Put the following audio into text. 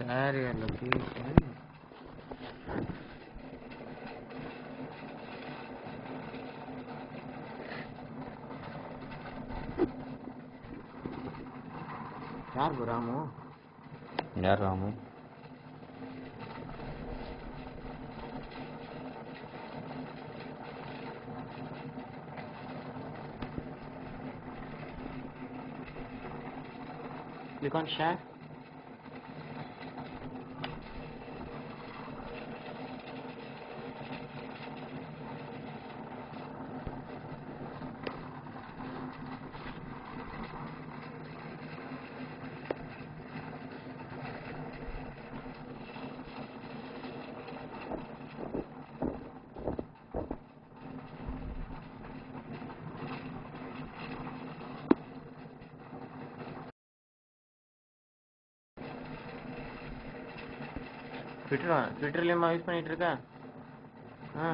Acharya location. यार रामो यार रामो You can't share? ஃபில்டர் ஃபில்டர்லேயுமா யூஸ் பண்ணிகிட்ருக்க ஆ